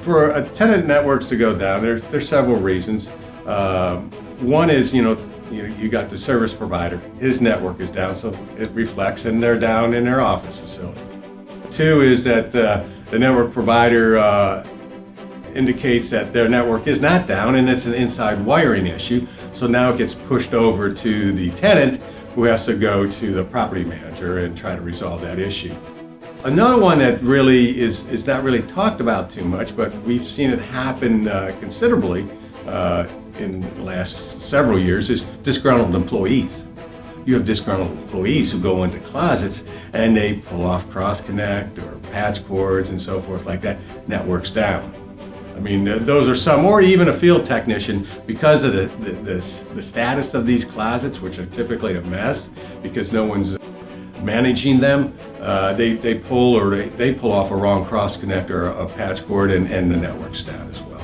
for a tenant networks to go down, there's there's several reasons. Uh, one is you know you you got the service provider, his network is down, so it reflects, and they're down in their office facility. Two is that uh, the network provider uh, indicates that their network is not down, and it's an inside wiring issue. So now it gets pushed over to the tenant, who has to go to the property manager and try to resolve that issue. Another one that really is, is not really talked about too much, but we've seen it happen uh, considerably uh, in the last several years, is disgruntled employees. You have disgruntled employees who go into closets and they pull off cross connect or patch cords and so forth like that. Networks down. I mean, uh, those are some, or even a field technician, because of the, the, the, the status of these closets, which are typically a mess, because no one's managing them, uh, they, they pull or they, they pull off a wrong cross connect or a, patch cord and, and the network's down as well.